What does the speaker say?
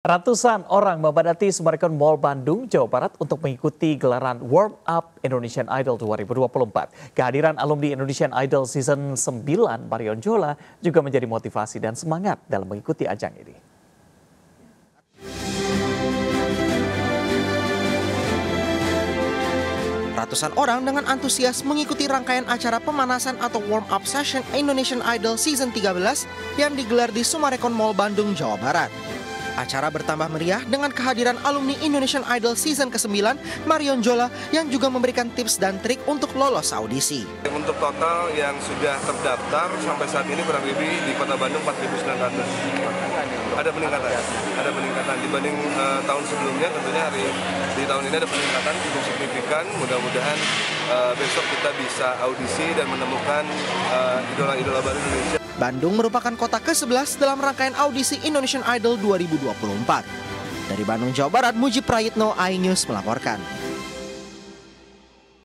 Ratusan orang membadati Sumarekon Mall Bandung, Jawa Barat untuk mengikuti gelaran Warm Up Indonesian Idol 2024. Kehadiran alumni Indonesian Idol Season 9 Marion Jola juga menjadi motivasi dan semangat dalam mengikuti ajang ini. Ratusan orang dengan antusias mengikuti rangkaian acara pemanasan atau warm up session Indonesian Idol Season 13 yang digelar di Sumarekon Mall Bandung, Jawa Barat. Acara bertambah meriah dengan kehadiran alumni Indonesian Idol season ke-9, Marion Jola, yang juga memberikan tips dan trik untuk lolos audisi. Untuk total yang sudah terdaftar sampai saat ini kurang lebih di Kota Bandung 4.900. Ada peningkatan, ada peningkatan dibanding uh, tahun sebelumnya. Tentunya hari di tahun ini ada peningkatan cukup signifikan. Mudah-mudahan uh, besok kita bisa audisi dan menemukan eh, idola-idola uh, baru Indonesia. Bandung merupakan kota ke-11 dalam rangkaian audisi Indonesian Idol 2024. Dari Bandung, Jawa Barat, Muji Prayitno, iNews melaporkan.